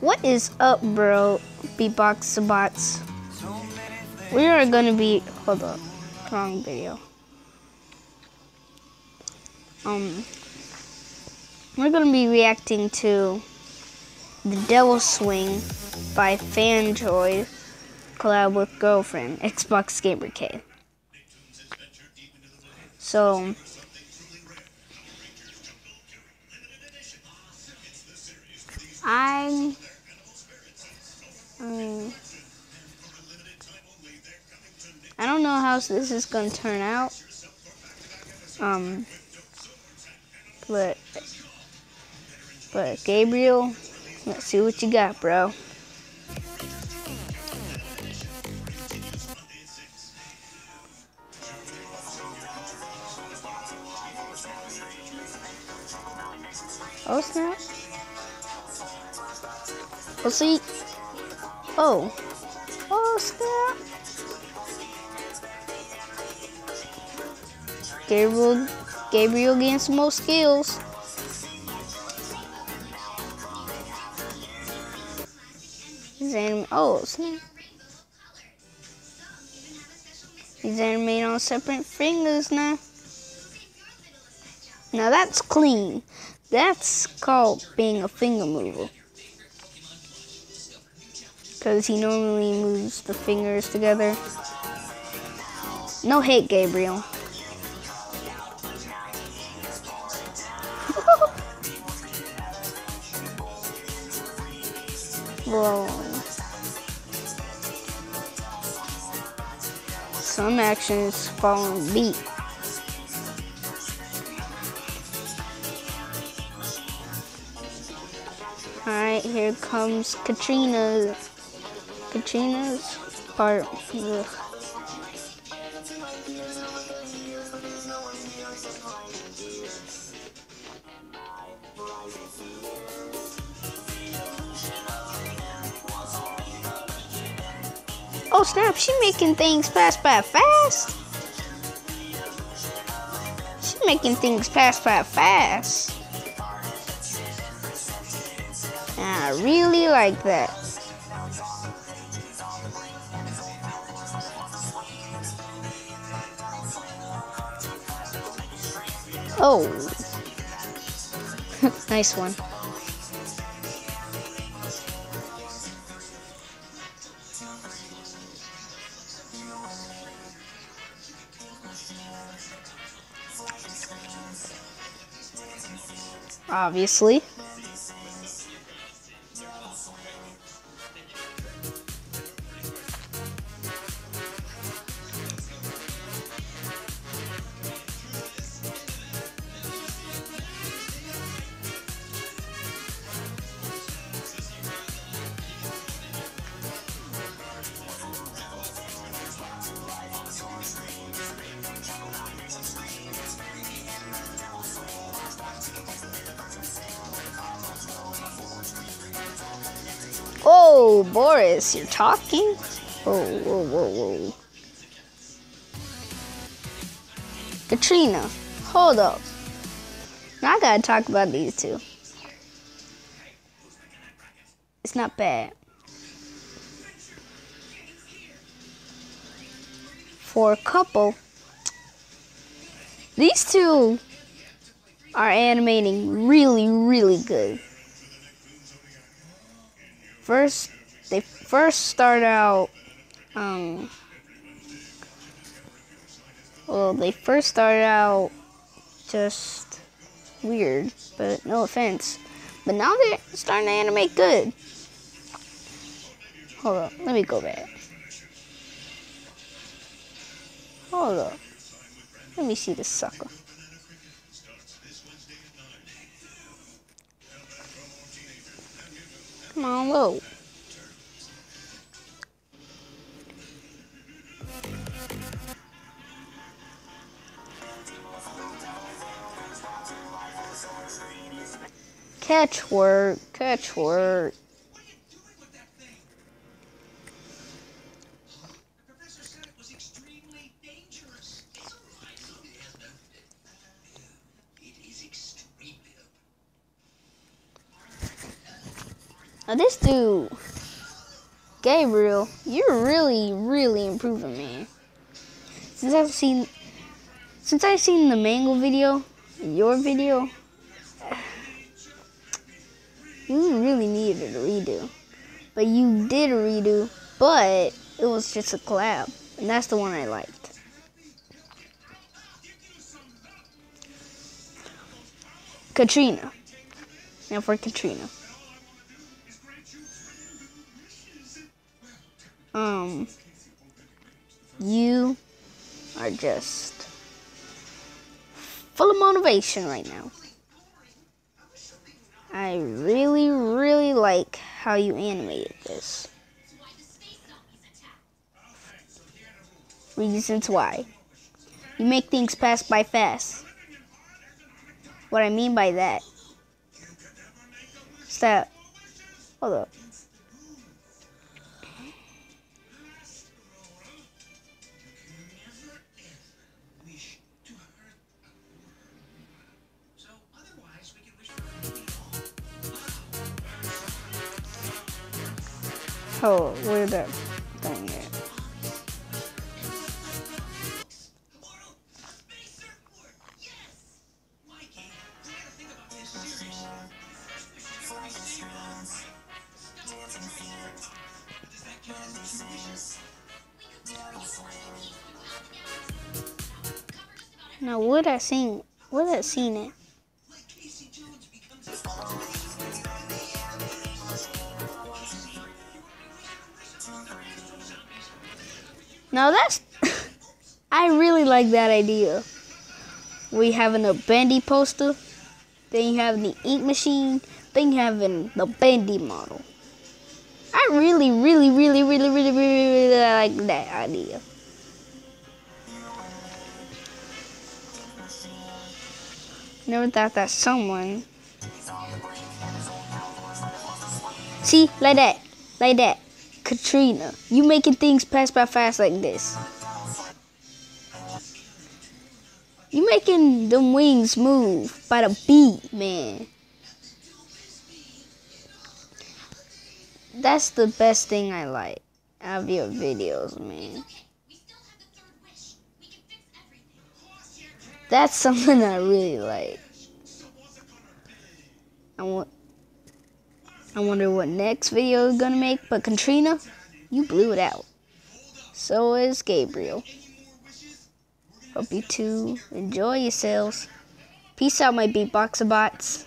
What is up, bro? Beatbox bots. We are gonna be. Hold up. Wrong video. Um. We're gonna be reacting to The Devil Swing by Fandroid collab with Girlfriend, Xbox Gamer K. So. I'm. Know how this is gonna turn out. Um, but but Gabriel, let's see what you got, bro. Oh snap! Let's see. Oh. Oh, snap. Gabriel, Gabriel getting some more skills. He's anim oh, snap. He's animating on separate fingers now. Now that's clean. That's called being a finger mover because he normally moves the fingers together. No hate, Gabriel. Whoa. Some actions following beat. Alright, here comes Katrina. Katrina's part. Ugh. Oh snap, she making things pass by fast. She making things pass by fast. I really like that. Oh. nice one. Obviously. Oh, Boris, you're talking? Whoa, whoa, whoa, whoa. Katrina, hold up. Now I gotta talk about these two. It's not bad. For a couple, these two are animating really, really good. First, they first start out, um, well, they first started out just weird, but no offense. But now they're starting to animate good. Hold up, let me go back. Hold up. Let me see this sucker. Come on, low. Catch work, catch work. Now this dude, Gabriel, you're really, really improving, man. Since I've seen, since I've seen the Mango video, your video, you really needed a redo. But you did a redo, but it was just a collab. And that's the one I liked. Katrina. Now for Katrina. Um, you are just full of motivation right now. I really, really like how you animated this. Reasons why. You make things pass by fast. What I mean by that is that. Hold up. Oh, where that thing at? Now, would I seen? Would I seen it? Now that's, I really like that idea. We having a bendy poster, then you have the ink machine, then you having the bendy model. I really, really, really, really, really, really, really like that idea. Never thought that someone. See, like that, like that. Katrina, you making things pass by fast like this. You making them wings move by the beat, man. That's the best thing I like out of your videos, man. That's something I really like. I want I wonder what next video is gonna make, but Katrina, you blew it out. So is Gabriel. Hope you two enjoy yourselves. Peace out, my beatboxer bots.